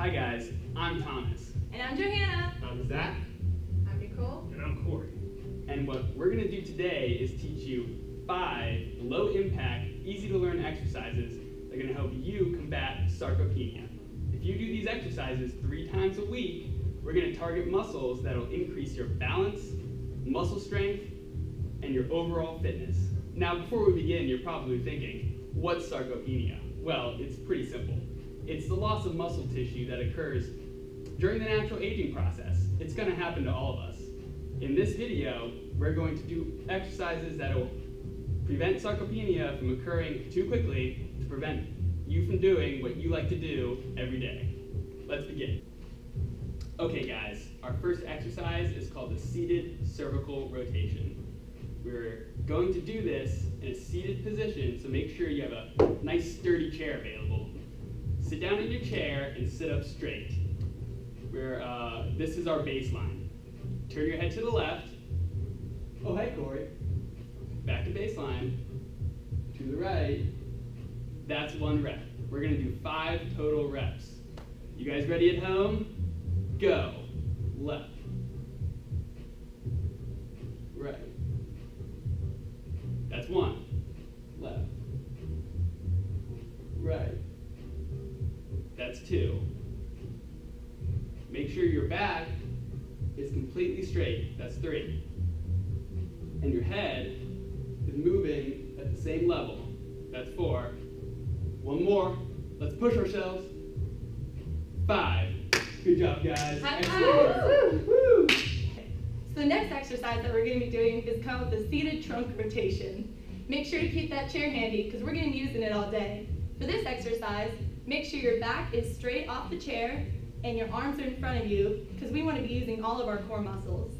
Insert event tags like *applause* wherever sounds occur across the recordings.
Hi guys, I'm Thomas, And I'm Johanna. I'm Zach. I'm Nicole. And I'm Corey. and what we're gonna do today is teach you five low impact, easy to learn exercises that are gonna help you combat sarcopenia. If you do these exercises three times a week, we're gonna target muscles that'll increase your balance, muscle strength, and your overall fitness. Now, before we begin, you're probably thinking, what's sarcopenia? Well, it's pretty simple. It's the loss of muscle tissue that occurs during the natural aging process. It's going to happen to all of us. In this video, we're going to do exercises that will prevent sarcopenia from occurring too quickly to prevent you from doing what you like to do every day. Let's begin. Okay, guys, our first exercise is called the seated cervical rotation. We're going to do this in a seated position, so make sure you have a nice sturdy chair available. Sit down in your chair and sit up straight. Where uh, this is our baseline. Turn your head to the left. Oh, hey, Corey. Back to baseline. To the right. That's one rep. We're gonna do five total reps. You guys ready at home? Go. Left. Right. That's one. That's two. Make sure your back is completely straight. That's three. And your head is moving at the same level. That's four. One more. Let's push ourselves. Five. Good job, guys. High five. Woo. So the next exercise that we're going to be doing is called the seated trunk rotation. Make sure to keep that chair handy because we're going to be using it all day. For this exercise, make sure your back is straight off the chair and your arms are in front of you because we want to be using all of our core muscles.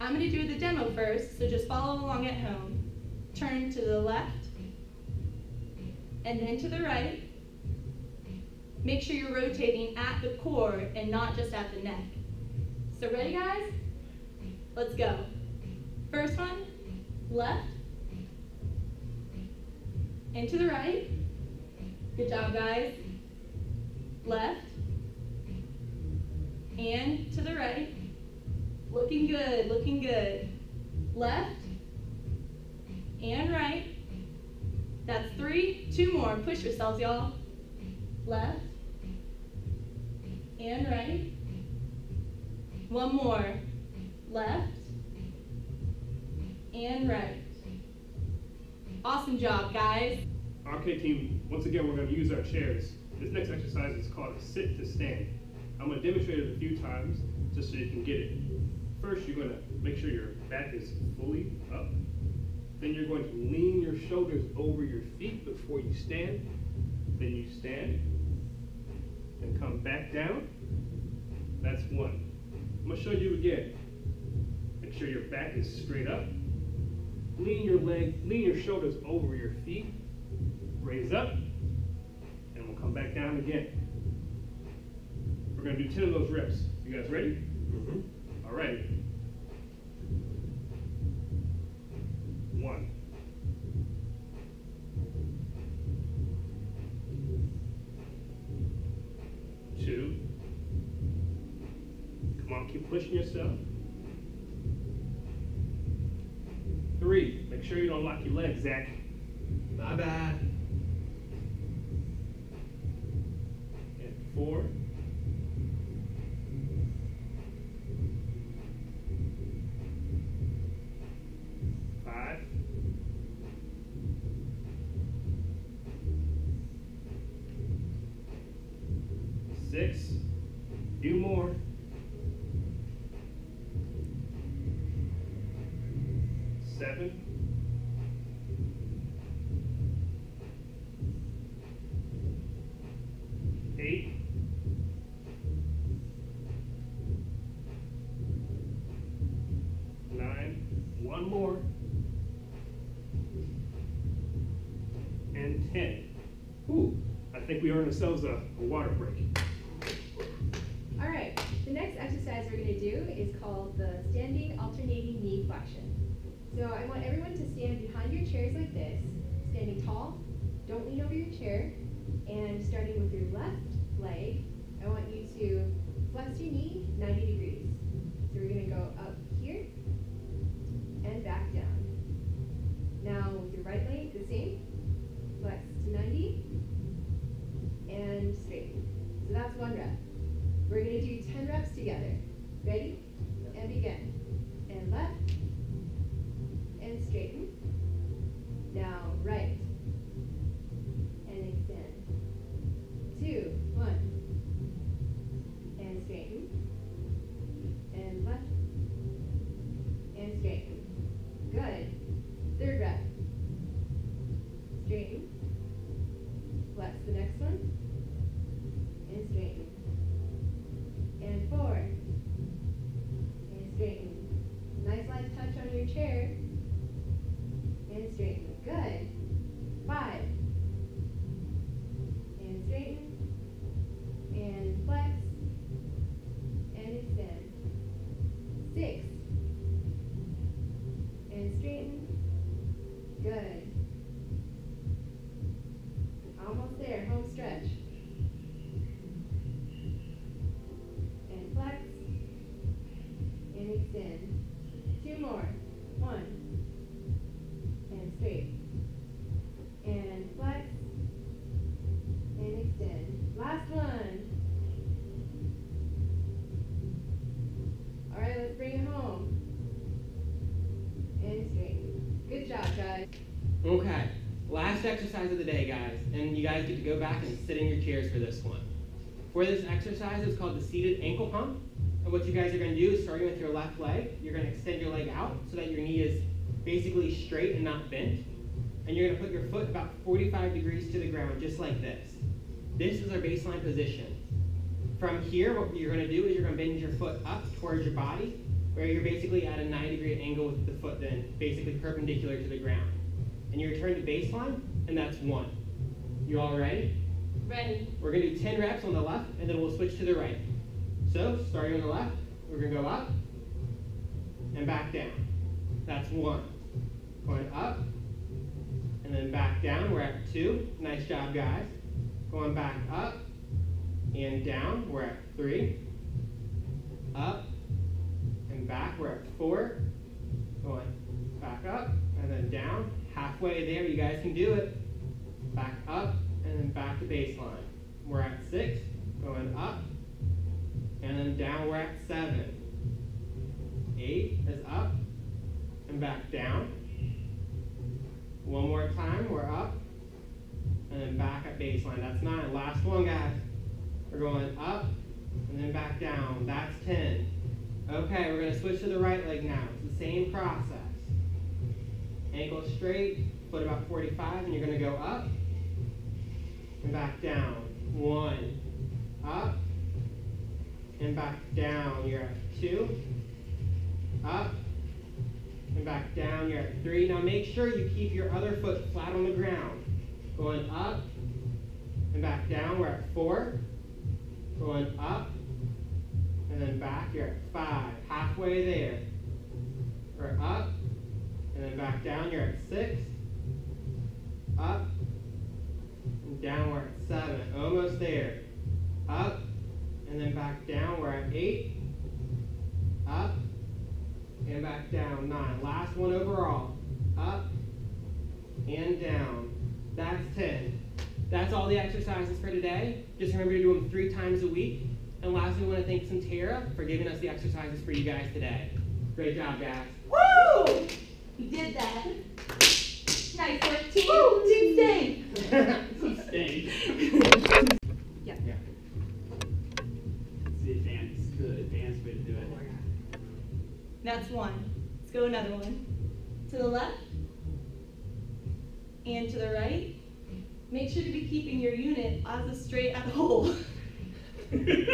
I'm going to do the demo first, so just follow along at home. Turn to the left and then to the right. Make sure you're rotating at the core and not just at the neck. So ready guys? Let's go. First one, left. And to the right. Good job, guys. Left. And to the right. Looking good, looking good. Left. And right. That's three. Two more. Push yourselves, y'all. Left. And right. One more left, and right. Awesome job, guys. Okay, team, once again, we're going to use our chairs. This next exercise is called a sit to stand. I'm going to demonstrate it a few times just so you can get it. First, you're going to make sure your back is fully up. Then you're going to lean your shoulders over your feet before you stand. Then you stand and come back down. That's one. I'm going to show you again. Make sure your back is straight up. Lean your leg, lean your shoulders over your feet. Raise up, come back down again. We're gonna do 10 of those reps. You guys ready? Mm-hmm. All right. One. Two. Come on, keep pushing yourself. Three. Make sure you don't lock your legs, Zach. My bad. And four. ourselves a, a water break. All right, the next exercise we're going to do is called the standing alternating knee flexion. So I want everyone to stand behind your chairs like this, standing tall, don't lean over your chair, and starting with your left leg, I want you to flex your knee 90 degrees. Extend. Two more. One. And straight. And flex. And extend. Last one. All right, let's bring it home. And straight. Good job, guys. Okay, last exercise of the day, guys, and you guys get to go back and sit in your chairs for this one. For this exercise, it's called the seated ankle pump. And what you guys are going to do is starting with your left leg, you're going to extend your leg out so that your knee is basically straight and not bent. And you're going to put your foot about 45 degrees to the ground, just like this. This is our baseline position. From here, what you're going to do is you're going to bend your foot up towards your body, where you're basically at a 90 degree angle with the foot then basically perpendicular to the ground. And you return to baseline, and that's one. You all ready? Ready. We're gonna do 10 reps on the left, and then we'll switch to the right. So, starting on the left, we're gonna go up and back down. That's one. Going up and then back down. We're at two. Nice job, guys. Going back up and down. We're at three. Up and back. We're at four. Going back up and then down. Halfway there, you guys can do it. Back up and then back to baseline. We're at six, going up, and then down we're at seven. Eight is up and back down. One more time, we're up, and then back at baseline. That's nine. Last one, guys. We're going up and then back down. That's ten. Okay, we're gonna switch to the right leg now. It's the same process. Ankle straight, foot about 45, and you're gonna go up and back down. One, up, and back down. You're at two, up, and back down. You're at three. Now make sure you keep your other foot flat on the ground. Going up, and back down. We're at four, going up, and then back. You're at five. Halfway there. We're up, and then back down. You're at six, up, and down we're at seven, almost there. Up, and then back down, we're at eight. Up, and back down, nine. Last one overall. Up, and down. That's 10. That's all the exercises for today. Just remember to do them three times a week. And lastly, we want to thank Sentara for giving us the exercises for you guys today. Great job, guys. Woo! We did that. Nice work, team. Woo! Team stay. *laughs* Stay. Yeah. Yeah. It's the advanced, the advanced way to do it. That's one. Let's go another one. To the left and to the right. Make sure to be keeping your unit as straight as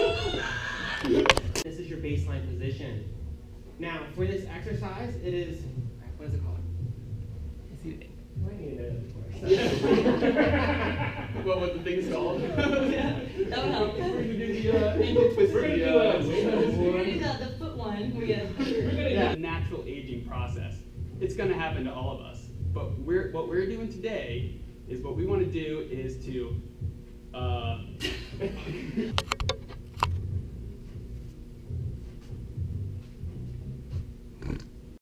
a whole. This is your baseline position. Now, for this exercise, it is, what is it called? I need it. What, what the thing's called? yeah, that would help. We're gonna do the, uh, ankle twist. We're gonna do, uh, uh, we're gonna do the, the foot one. We're gonna, We're gonna Yeah. do the natural aging process. It's gonna happen to all of us. But we're what we're doing today is what we want to do is to uh, *laughs*